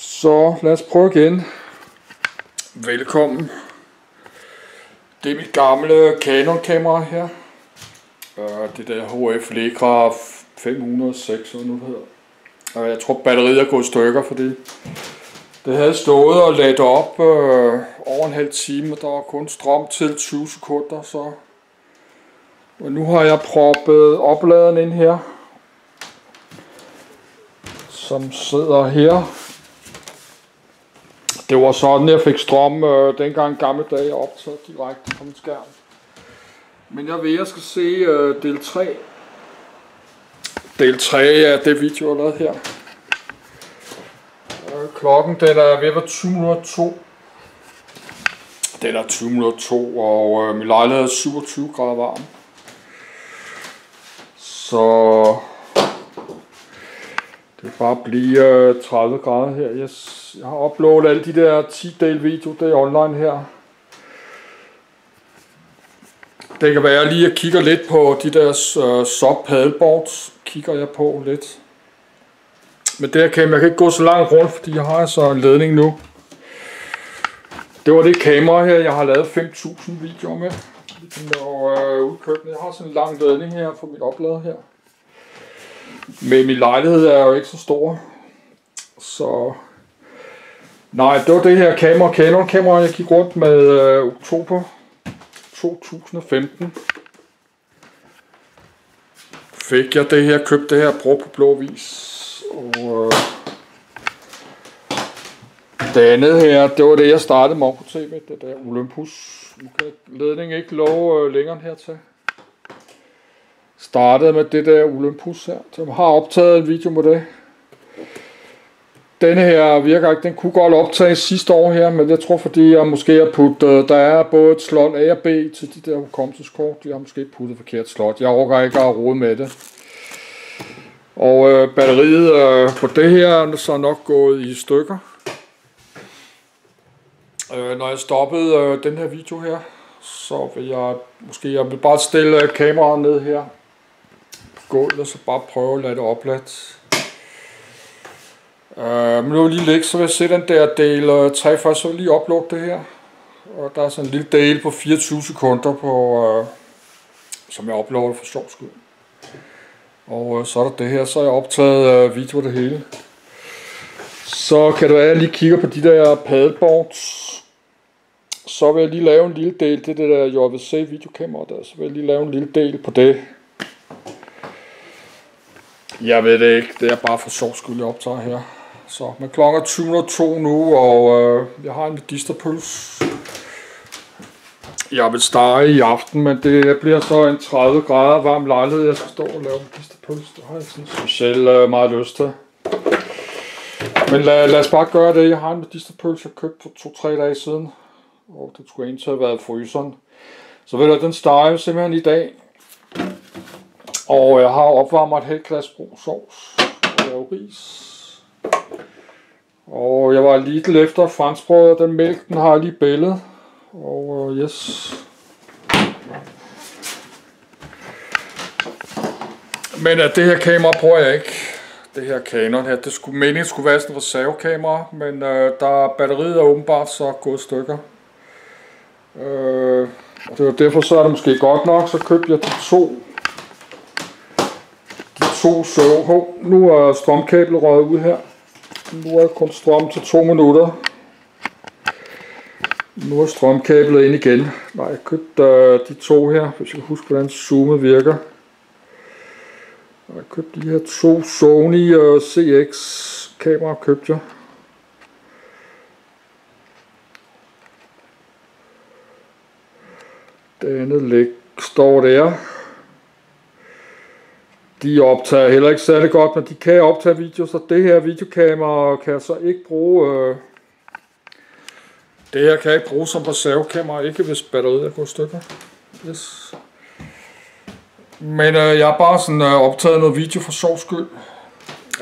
Så lad os prøve igen. Velkommen. Det er mit gamle Canon kamera her. Øh, det der HF Legra 506 eller nu det hedder. Og jeg tror batteriet er gået i stykker, fordi det havde stået og ladt op øh, over en halv time, og der var kun strøm til 20 sekunder, så og nu har jeg proppet opladeren ind her, som sidder her. Det var sådan, jeg fik strøm øh, dengang gamle dage optaget direkte på min skærm. Men jeg ved, jeg skal se øh, del 3. Del 3 af det video, jeg har lavet her. Øh, klokken den er ved at være 2002. Den er 2002, og øh, min lejlighed er 27 grader varm. Så det bare bliver øh, 30 grader her. Yes. Jeg har uploadet alle de der 10 del video, det er online her. Det kan være, at jeg lige kigger lidt på de der øh, uh, sub paddleboards. Kigger jeg på lidt. Men det her kamera, jeg kan ikke gå så langt rundt, fordi jeg har så en ledning nu. Det var det kamera her, jeg har lavet 5.000 videoer med. Og øh, udkøbende. Jeg har sådan en lang ledning her for mit oplad her. Men min lejlighed er jo ikke så stor. Så... Nej, det var det her kamera, Canon kamera, jeg gik rundt med øh, oktober 2015. Fik jeg det her, købte det her, brugt på blå vis. Og øh, det andet her, det var det jeg startede med TV, det der Olympus. Nu kan ledningen ikke love øh, længere hertil startede med det der Olympus her. som har optaget en video med det. Denne her virker ikke, den kunne godt optages sidste år her, men jeg tror fordi jeg måske har puttet, øh, der er både et slot A og B til de der hukommelseskort, jeg har måske puttet forkert slot. Jeg overgår ikke at rode med det. Og øh, batteriet øh, på det her er så nok gået i stykker. Øh, når jeg stoppede øh, den her video her, så vil jeg måske jeg vil bare stille øh, kameraet ned her gulvet, og så bare prøve at lade det opladt. Øh, men nu lige ligge, så vil jeg se den der del øh, 3 først, så vil jeg lige uploade det her. Og der er sådan en lille del på 24 sekunder, på, øh, som jeg uploader for sjov skyld. Og øh, så er der det her, så har jeg optaget øh, video det hele. Så kan det være, at jeg lige kigger på de der paddleboards. Så vil jeg lige lave en lille del, det, det der JVC videokamera der, så vil jeg lige lave en lille del på det. Jeg ved det ikke, det er bare for sjov skyld, jeg optager her. Så, med klokken er 20.02 nu, og øh, jeg har en medisterpøls. Jeg vil starte i aften, men det bliver så en 30 grader varm lejlighed, jeg skal stå og lave medisterpøls. Det har jeg sådan specielt øh, meget lyst til. Men lad, lad os bare gøre det. Jeg har en medisterpøls, jeg købte for 2-3 dage siden. Og det skulle egentlig have været fryseren. Så ved du, den starter simpelthen i dag. Og jeg har opvarmet et helt glas brun sovs og ris. Var lige efter franskbrød, og den mælk, den har jeg lige bællet. Og uh, yes. Men at det her kamera bruger jeg ikke. Det her Canon her, det skulle meningen skulle være sådan en reservekamera, men uh, der er batteriet er åbenbart så gået stykker. Uh, det var derfor så er det måske godt nok, så købte jeg de to de to så. Hov, nu er strømkablet røget ud her. Nu er kun strøm til to minutter. Nu er strømkablet ind igen. Nej, jeg købte øh, de to her, hvis jeg kan huske, hvordan zoomet virker. Jeg købte de her to Sony øh, og CX kameraer, købte jeg. Det andet læg står der. De optager heller ikke særlig godt, men de kan optage video, så det her videokamera kan jeg så ikke bruge... Øh, det her kan jeg ikke bruge som reservekamera, ikke hvis batteriet er gået stykker. Yes. Men øh, jeg har bare sådan øh, optaget noget video for sjov skyld.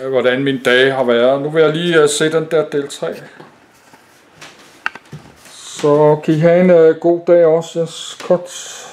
Øh, hvordan min dag har været. Nu vil jeg lige øh, se den der del 3. Så kan I have en øh, god dag også. Yes, godt.